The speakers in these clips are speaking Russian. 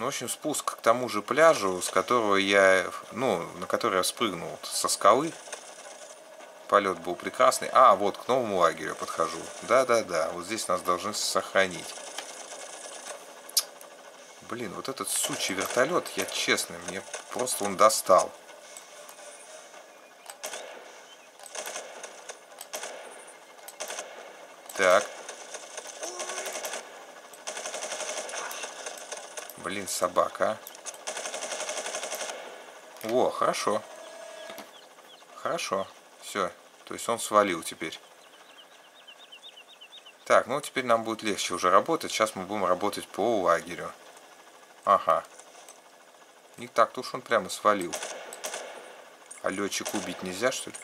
Ну, в общем, спуск к тому же пляжу, с которого я, ну, на который я спрыгнул со скалы. Полет был прекрасный. А, вот, к новому лагерю подхожу. Да-да-да, вот здесь нас должны сохранить. Блин, вот этот сучий вертолет, я честно, мне просто он достал. Так. Блин, собака. О, хорошо. Хорошо. Все. То есть он свалил теперь. Так, ну теперь нам будет легче уже работать. Сейчас мы будем работать по лагерю. Ага. Не так-то уж он прямо свалил. А летчик убить нельзя, что ли?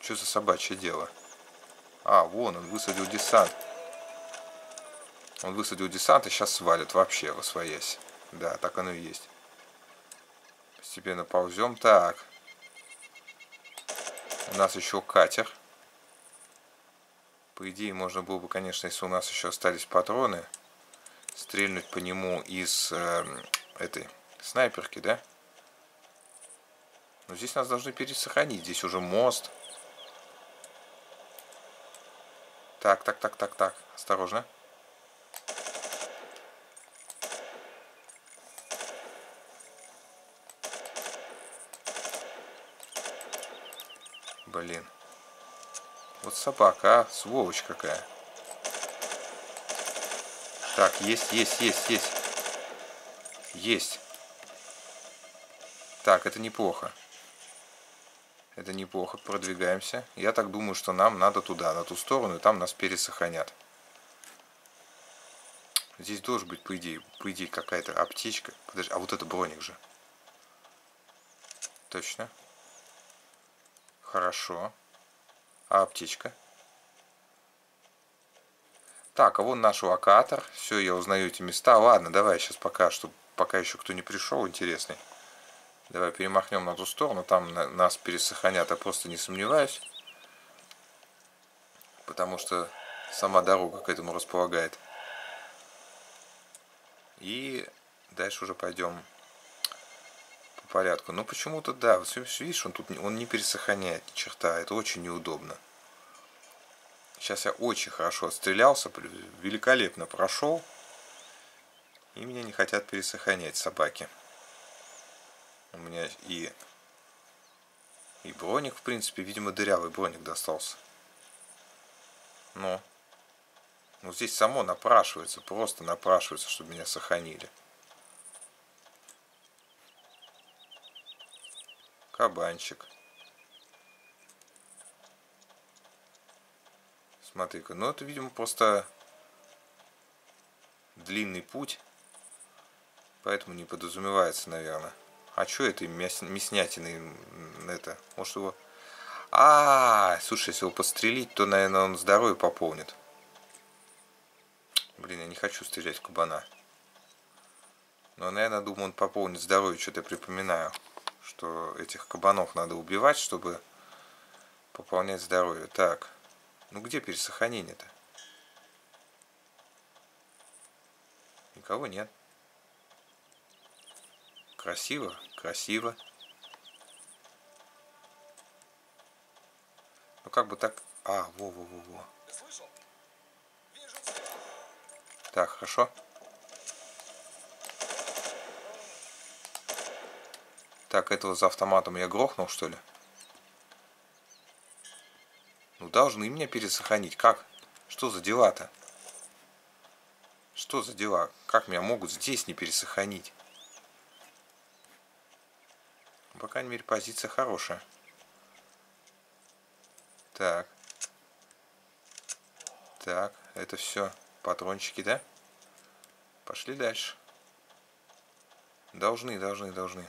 Что за собачье дело? А, вон он высадил десант. Он высадил десант и сейчас свалит вообще во своясь. Да, так оно и есть. Постепенно ползем. Так. У нас еще катер. По идее, можно было бы, конечно, если у нас еще остались патроны, стрельнуть по нему из э, этой снайперки, да? Но здесь нас должны пересохранить. Здесь уже мост. Так, так, так, так, так. Осторожно. Блин. Вот собака, а? Сволочь какая. Так, есть, есть, есть, есть. Есть. Так, это неплохо. Это неплохо, продвигаемся. Я так думаю, что нам надо туда, на ту сторону, и там нас пересохранят. Здесь должен быть, по идее, по идее какая-то аптечка. Подожди, а вот это броник же. Точно. Хорошо. А аптечка? Так, а вон наш локатор. Все, я узнаю эти места. Ладно, давай сейчас пока, чтобы пока еще кто не пришел, интересный. Давай перемахнем на ту сторону. Там нас пересохранят, я просто не сомневаюсь. Потому что сама дорога к этому располагает. И дальше уже пойдем порядку. Но почему-то, да, видишь, он тут он не пересохраняет ни черта. Это очень неудобно. Сейчас я очень хорошо отстрелялся, великолепно прошел. И меня не хотят пересохранять собаки. У меня и, и броник, в принципе, видимо, дырявый броник достался. Но, ну здесь само напрашивается, просто напрашивается, чтобы меня сохранили. Кабанчик. Смотри-ка, ну это, видимо, просто длинный путь, поэтому не подразумевается, наверное. А что это мяснятины это? Может его... А, -а, а, слушай, если его подстрелить, то, наверное, он здоровье пополнит. Блин, я не хочу стрелять в кабана. Но, наверное, думаю, он пополнит здоровье, что-то я припоминаю что этих кабанов надо убивать, чтобы пополнять здоровье. Так, ну где пересохранение-то? Никого нет. Красиво, красиво. Ну как бы так... А, во-во-во-во. Так, хорошо. Так, этого за автоматом я грохнул, что ли? Ну, должны меня пересохранить. Как? Что за дела-то? Что за дела? Как меня могут здесь не пересохранить? По крайней мере, позиция хорошая. Так. Так, это все патрончики, да? Пошли дальше. Должны, должны, должны.